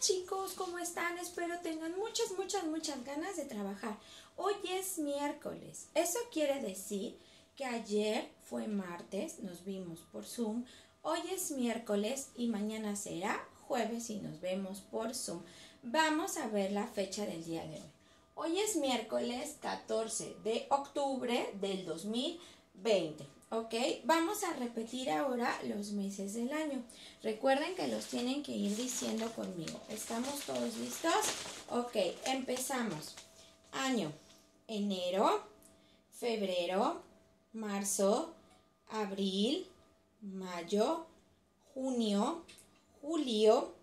chicos, ¿cómo están? Espero tengan muchas, muchas, muchas ganas de trabajar. Hoy es miércoles. Eso quiere decir que ayer fue martes, nos vimos por Zoom. Hoy es miércoles y mañana será jueves y nos vemos por Zoom. Vamos a ver la fecha del día de hoy. Hoy es miércoles 14 de octubre del 2020. ¿Ok? Vamos a repetir ahora los meses del año. Recuerden que los tienen que ir diciendo conmigo. ¿Estamos todos listos? Ok, empezamos. Año, enero, febrero, marzo, abril, mayo, junio, julio,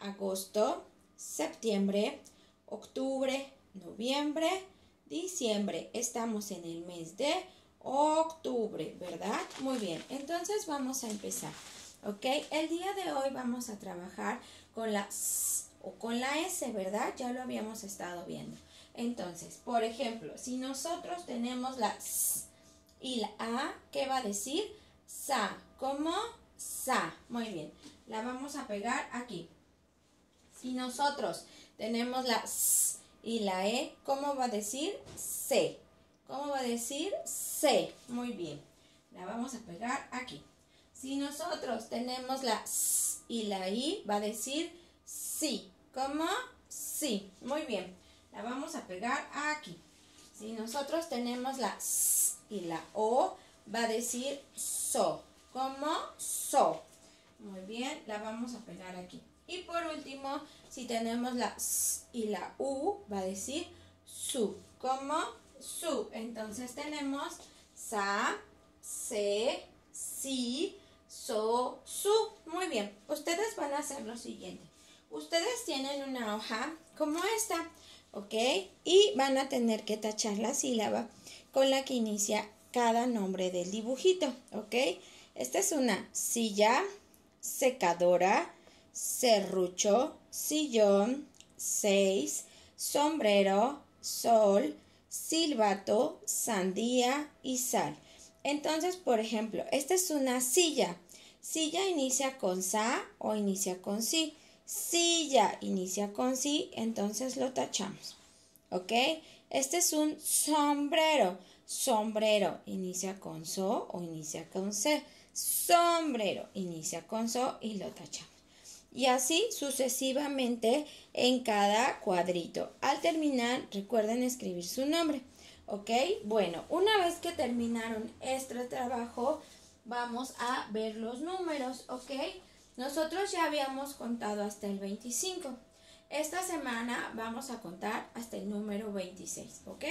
agosto, septiembre, octubre, noviembre, diciembre. Estamos en el mes de octubre, ¿verdad? Muy bien, entonces vamos a empezar, ¿ok? El día de hoy vamos a trabajar con la S o con la S, ¿verdad? Ya lo habíamos estado viendo. Entonces, por ejemplo, si nosotros tenemos la S y la A, ¿qué va a decir? Sa, ¿cómo? Sa, muy bien. La vamos a pegar aquí. Si nosotros tenemos la S y la E, ¿cómo va a decir? Se. ¿Cómo va a decir? C. Muy bien. La vamos a pegar aquí. Si nosotros tenemos la S y la I, va a decir sí. ¿Cómo? Sí. Muy bien. La vamos a pegar aquí. Si nosotros tenemos la S y la O, va a decir so. ¿Cómo? So. Muy bien. La vamos a pegar aquí. Y por último, si tenemos la S y la U, va a decir su. ¿Cómo? Su. Entonces tenemos sa, se, si, so, su. Muy bien. Ustedes van a hacer lo siguiente. Ustedes tienen una hoja como esta, ¿ok? Y van a tener que tachar la sílaba con la que inicia cada nombre del dibujito, ¿ok? Esta es una silla, secadora, serrucho, sillón, seis, sombrero, sol, silbato, sandía y sal. Entonces, por ejemplo, esta es una silla. Silla inicia con sa o inicia con si. Silla inicia con si, entonces lo tachamos. ¿Ok? Este es un sombrero. Sombrero inicia con so o inicia con se. Sombrero inicia con so y lo tachamos y así sucesivamente en cada cuadrito. Al terminar, recuerden escribir su nombre. ¿Ok? Bueno, una vez que terminaron este trabajo, vamos a ver los números. ¿Ok? Nosotros ya habíamos contado hasta el 25. Esta semana vamos a contar hasta el número 26. ¿Ok?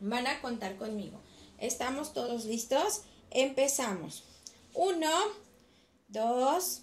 Van a contar conmigo. ¿Estamos todos listos? Empezamos. 1, 2,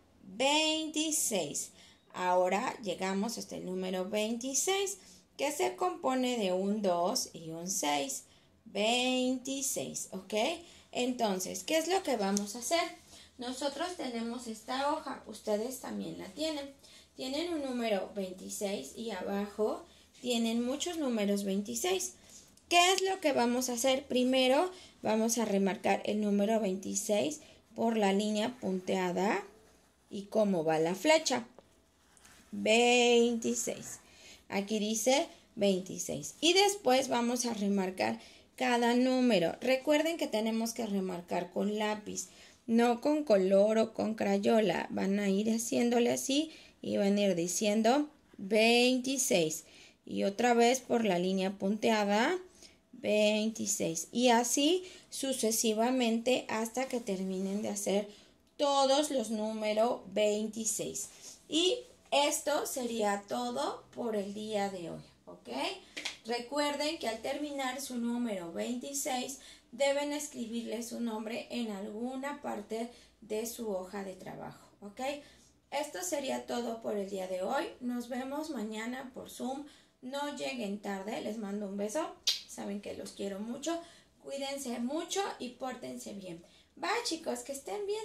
26. Ahora llegamos hasta el número 26, que se compone de un 2 y un 6. 26, ¿ok? Entonces, ¿qué es lo que vamos a hacer? Nosotros tenemos esta hoja, ustedes también la tienen. Tienen un número 26 y abajo tienen muchos números 26. ¿Qué es lo que vamos a hacer? Primero vamos a remarcar el número 26 por la línea punteada ¿Y cómo va la flecha? 26. Aquí dice 26. Y después vamos a remarcar cada número. Recuerden que tenemos que remarcar con lápiz, no con color o con crayola. Van a ir haciéndole así y van a ir diciendo 26. Y otra vez por la línea punteada 26. Y así sucesivamente hasta que terminen de hacer todos los números 26. Y esto sería todo por el día de hoy, ¿ok? Recuerden que al terminar su número 26 deben escribirle su nombre en alguna parte de su hoja de trabajo, ¿ok? Esto sería todo por el día de hoy. Nos vemos mañana por Zoom. No lleguen tarde. Les mando un beso. Saben que los quiero mucho. Cuídense mucho y pórtense bien. Bye chicos, que estén bien.